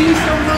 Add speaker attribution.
Speaker 1: sim, são